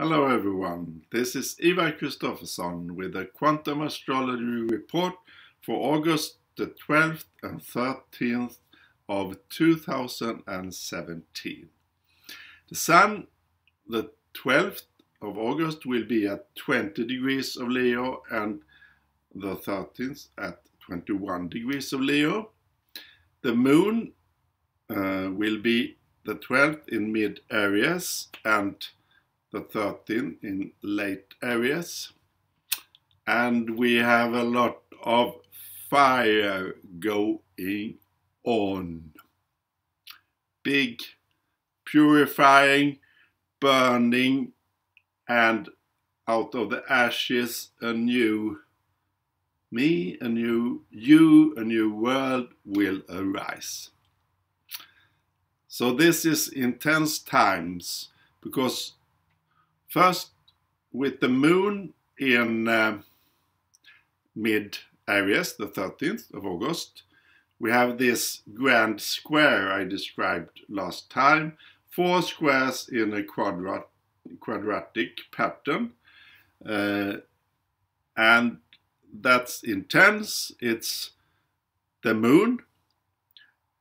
Hello everyone, this is Ivar Kristoffersson with a quantum astrology report for August the 12th and 13th of 2017. The Sun, the 12th of August, will be at 20 degrees of Leo and the 13th at 21 degrees of Leo. The Moon uh, will be the 12th in mid Aries and the 13 in late Aries. And we have a lot of fire going on. Big purifying, burning, and out of the ashes a new me, a new you, a new world will arise. So this is intense times because First, with the moon in uh, mid Aries, the 13th of August, we have this grand square I described last time. Four squares in a quadrat quadratic pattern. Uh, and that's intense. It's the moon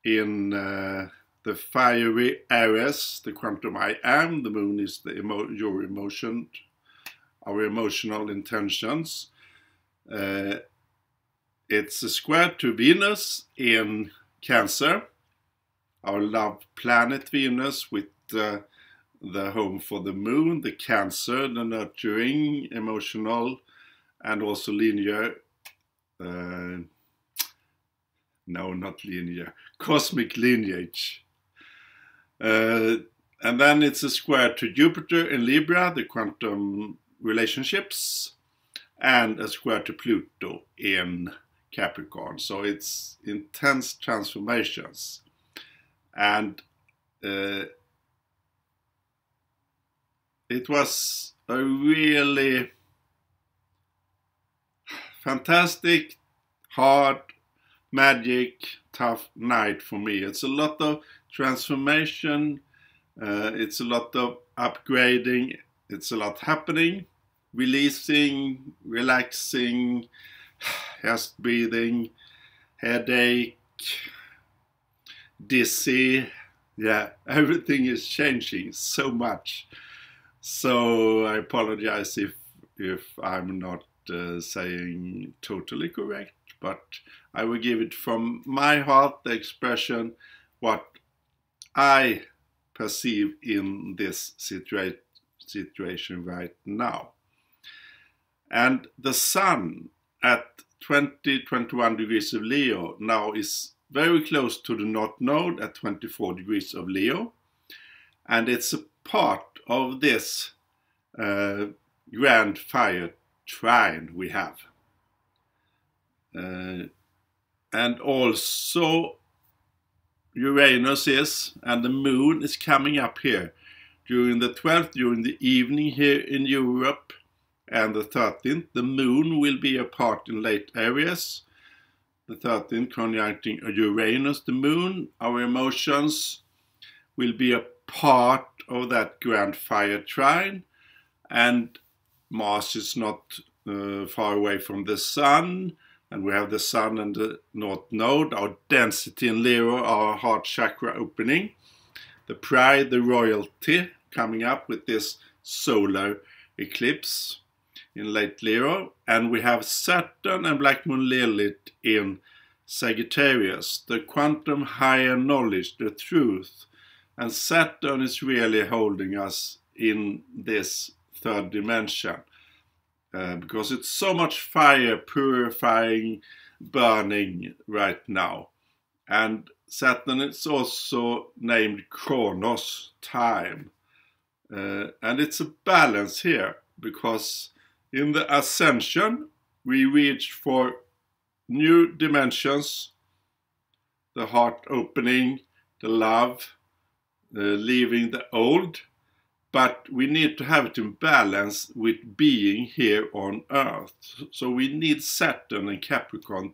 in uh, the fiery Aries, the quantum I am, the moon is the emo your emotion, our emotional intentions. Uh, it's a square to Venus in Cancer, our love planet Venus with uh, the home for the moon, the Cancer, the nurturing, emotional, and also linear. Uh, no, not linear, cosmic lineage. Uh, and then it's a square to Jupiter in Libra, the quantum relationships, and a square to Pluto in Capricorn. So it's intense transformations. And uh, it was a really fantastic, hard, magic, tough night for me. It's a lot of transformation. Uh, it's a lot of upgrading. It's a lot happening. Releasing, relaxing, just breathing, headache, dizzy. Yeah, everything is changing so much. So I apologize if if I'm not uh, saying totally correct, but I will give it from my heart the expression what I perceive in this situa situation right now. And the sun at 20, 21 degrees of Leo now is very close to the North Node at 24 degrees of Leo. And it's a part of this uh, grand fire trine we have. Uh, and also Uranus is, and the moon is coming up here during the 12th, during the evening here in Europe, and the 13th. The moon will be apart in late Aries. The 13th conjuncting Uranus, the moon. Our emotions will be a part of that grand fire trine, and Mars is not uh, far away from the sun and we have the Sun and the North Node, our density in Leo, our heart chakra opening, the pride, the royalty coming up with this solar eclipse in late Leo, and we have Saturn and Black Moon Lilith in Sagittarius, the quantum higher knowledge, the truth, and Saturn is really holding us in this third dimension. Uh, because it's so much fire purifying, burning right now. And Saturn is also named Kronos, time. Uh, and it's a balance here because in the ascension we reach for new dimensions, the heart opening, the love, uh, leaving the old, but we need to have it in balance with being here on Earth. So we need Saturn and Capricorn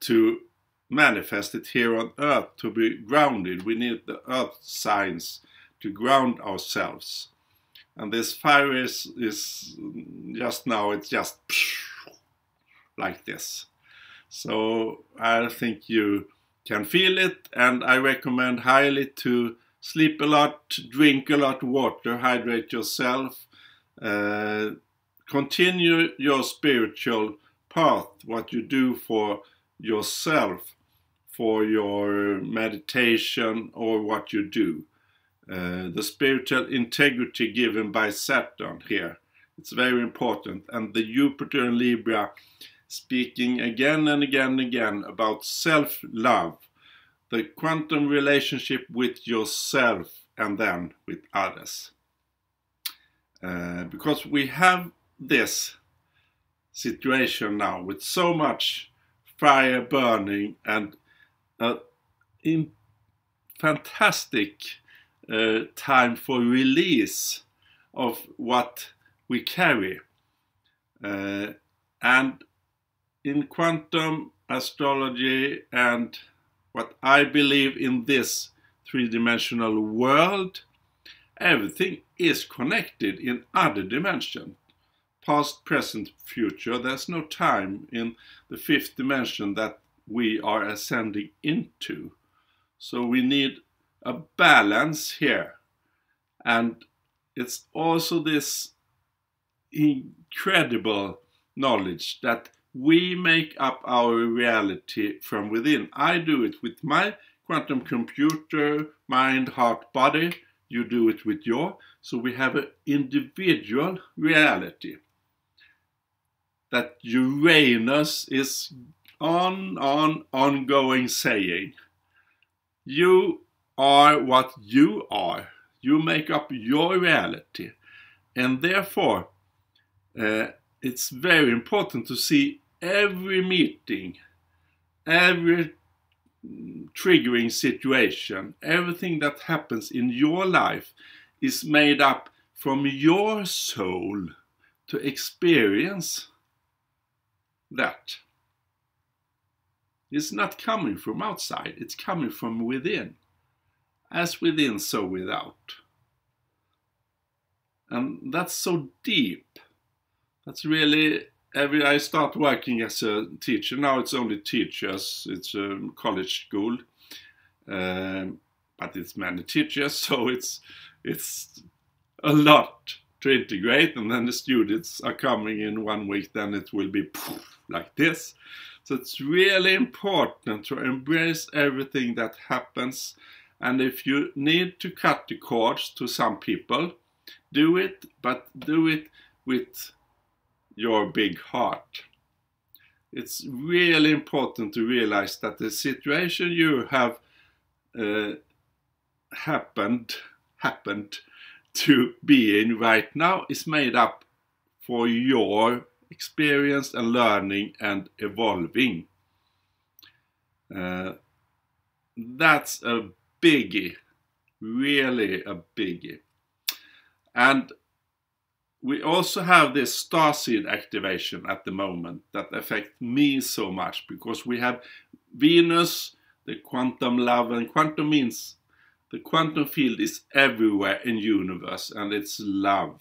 to manifest it here on Earth to be grounded. We need the Earth signs to ground ourselves. and this fire is, is just now, it's just like this. So I think you can feel it and I recommend highly to sleep a lot, drink a lot of water, hydrate yourself, uh, continue your spiritual path, what you do for yourself, for your meditation or what you do. Uh, the spiritual integrity given by Saturn here. It's very important. And the Jupiter in Libra speaking again and again and again about self-love, the quantum relationship with yourself and then with others. Uh, because we have this situation now with so much fire burning and a fantastic uh, time for release of what we carry. Uh, and in quantum astrology and what I believe in this three-dimensional world, everything is connected in other dimension. Past, present, future. There's no time in the fifth dimension that we are ascending into. So we need a balance here. And it's also this incredible knowledge that we make up our reality from within. I do it with my quantum computer, mind, heart, body. You do it with your. So we have an individual reality. That Uranus is on, on, ongoing saying. You are what you are. You make up your reality. And therefore, uh, it's very important to see every meeting, every triggering situation, everything that happens in your life is made up from your soul to experience that. It's not coming from outside, it's coming from within. As within, so without. And that's so deep. That's really every I start working as a teacher now. It's only teachers. It's a college school, um, but it's many teachers, so it's it's a lot to integrate. And then the students are coming in one week, then it will be like this. So it's really important to embrace everything that happens. And if you need to cut the cords to some people, do it, but do it with your big heart. It's really important to realize that the situation you have uh, happened happened to be in right now is made up for your experience and learning and evolving. Uh, that's a biggie, really a biggie. And we also have this starseed activation at the moment that affects me so much because we have Venus, the quantum love, and quantum means the quantum field is everywhere in universe and it's love.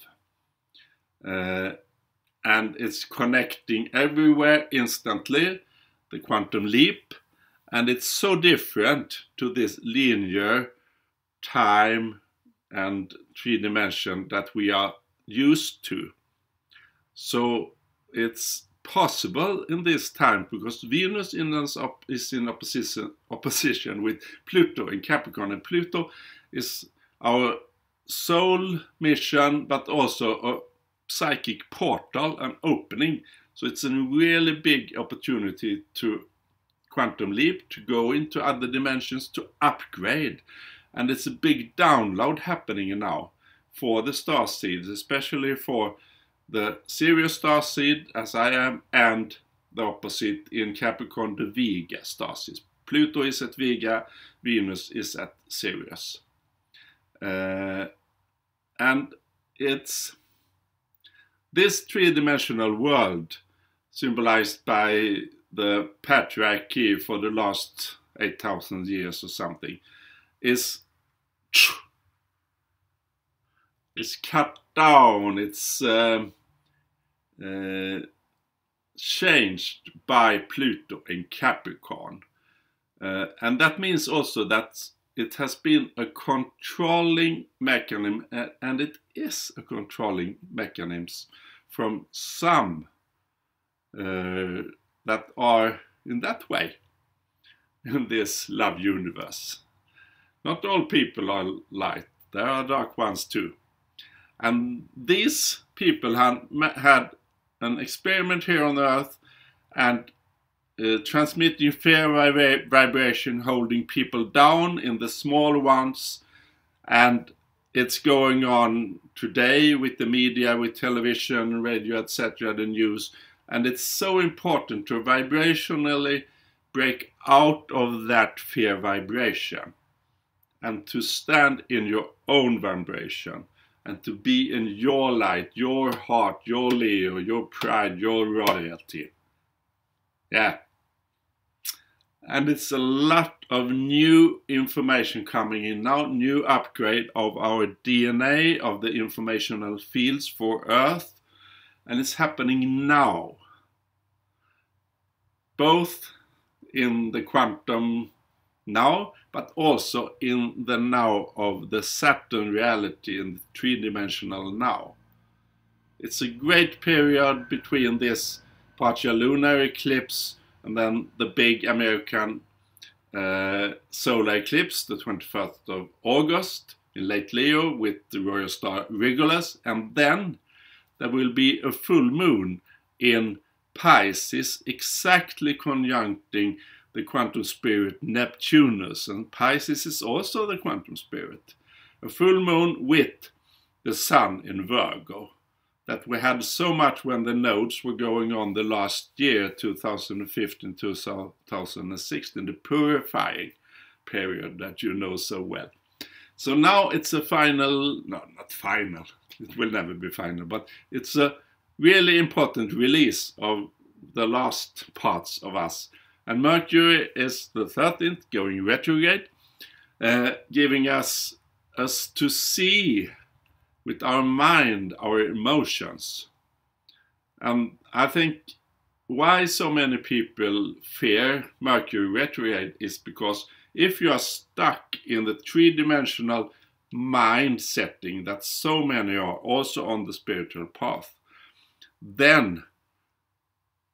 Uh, and it's connecting everywhere instantly, the quantum leap, and it's so different to this linear time and three dimension that we are used to. So it's possible in this time because Venus in up, is in opposition, opposition with Pluto in Capricorn and Pluto is our soul mission but also a psychic portal and opening. So it's a really big opportunity to quantum leap, to go into other dimensions, to upgrade. And it's a big download happening now for the star seeds, especially for the Sirius star seed, as I am, and the opposite in Capricorn, the Vega star seeds. Pluto is at Vega, Venus is at Sirius. Uh, and it's this three-dimensional world symbolized by the patriarchy for the last 8,000 years or something is is cut down, it's um, uh, changed by Pluto in Capricorn. Uh, and that means also that it has been a controlling mechanism, and it is a controlling mechanism from some uh, that are in that way in this love universe. Not all people are light, there are dark ones too. And these people had, had an experiment here on Earth and uh, transmitting fear vibration, holding people down in the small ones. And it's going on today with the media, with television, radio, etc., the news. And it's so important to vibrationally break out of that fear vibration and to stand in your own vibration and to be in your light, your heart, your Leo, your pride, your royalty. Yeah. And it's a lot of new information coming in now, new upgrade of our DNA, of the informational fields for Earth. And it's happening now. Both in the quantum now, but also in the now of the Saturn reality in the three-dimensional now. It's a great period between this partial lunar eclipse and then the big American uh, solar eclipse, the 21st of August in late Leo with the royal star Regulus, and then there will be a full moon in Pisces exactly conjuncting the quantum spirit Neptunus, and Pisces is also the quantum spirit. A full moon with the sun in Virgo that we had so much when the nodes were going on the last year, 2015, 2016, the purifying period that you know so well. So now it's a final, no, not final, it will never be final, but it's a really important release of the last parts of us and Mercury is the 13th going retrograde, uh, giving us us to see with our mind our emotions. And I think why so many people fear Mercury retrograde is because if you are stuck in the three-dimensional mind setting that so many are also on the spiritual path, then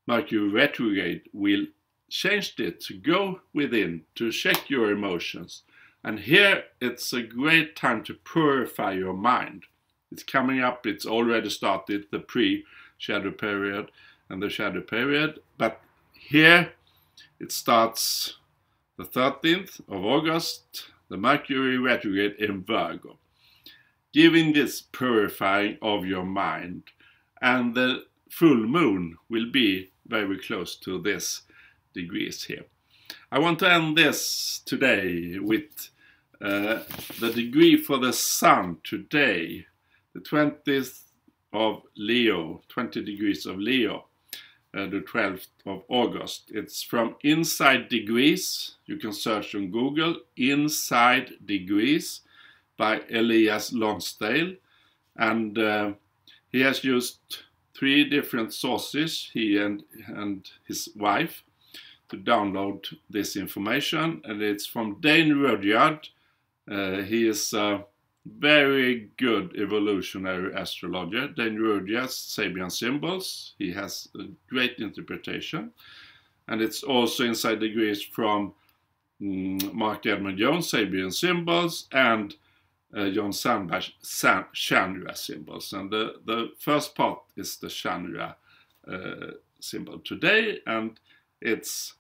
Mercury retrograde will changed it to go within to check your emotions. And here it's a great time to purify your mind. It's coming up, it's already started, the pre shadow period and the shadow period. But here it starts the 13th of August, the Mercury retrograde in Virgo, giving this purifying of your mind. And the full moon will be very close to this degrees here. I want to end this today with uh, the degree for the Sun today, the 20th of Leo, 20 degrees of Leo, uh, the 12th of August. It's from Inside Degrees. You can search on Google, Inside Degrees by Elias Lonsdale. And uh, he has used three different sources, he and, and his wife to download this information and it's from Dane Rudhyar. Uh, he is a very good evolutionary astrologer. Dane Rudhyar's Sabian symbols. He has a great interpretation. And it's also inside degrees from mm, Marc Edmund Jones, Sabian symbols, and uh, John Sandbach's San symbols. And the, the first part is the Chandra uh, symbol today, and it's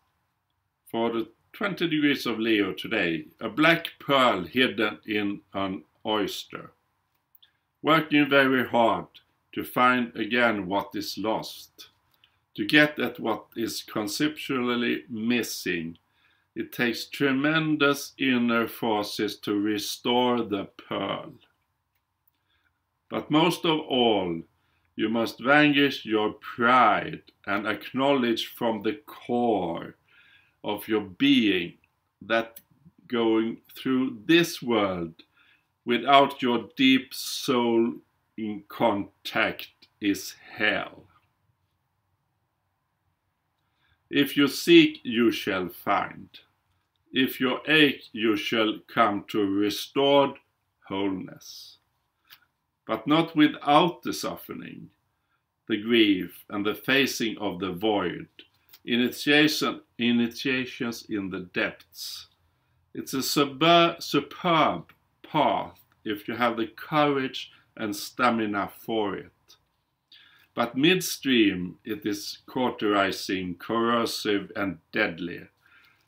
for the 20 degrees of Leo today, a black pearl hidden in an oyster. Working very hard to find again what is lost, to get at what is conceptually missing. It takes tremendous inner forces to restore the pearl. But most of all, you must vanquish your pride and acknowledge from the core of your being that going through this world without your deep soul in contact is hell. If you seek, you shall find. If you ache, you shall come to restored wholeness. But not without the suffering, the grief, and the facing of the void. Initiation, initiations in the depths. It's a superb path if you have the courage and stamina for it. But midstream it is cauterizing, corrosive, and deadly.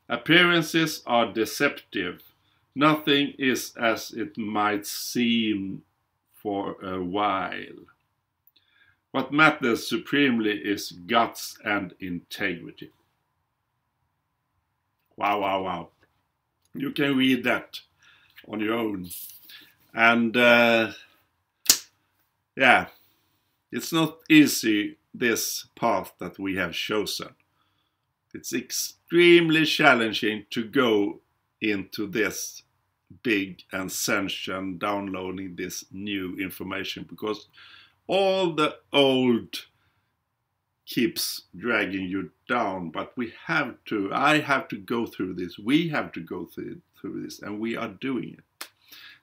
Appearances are deceptive. Nothing is as it might seem for a while. What matters supremely is guts and integrity. Wow, wow, wow. You can read that on your own. And uh, yeah, it's not easy, this path that we have chosen. It's extremely challenging to go into this big ascension, downloading this new information because all the old keeps dragging you down but we have to i have to go through this we have to go through, through this and we are doing it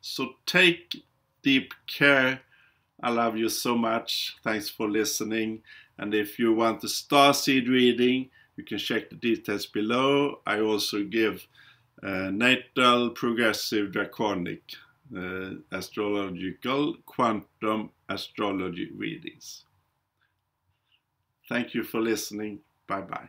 so take deep care I love you so much. Thanks for listening. And if you want the star seed reading, you can check the details below. I also give uh, natal, progressive, draconic, uh, astrological, quantum astrology readings. Thank you for listening. Bye bye.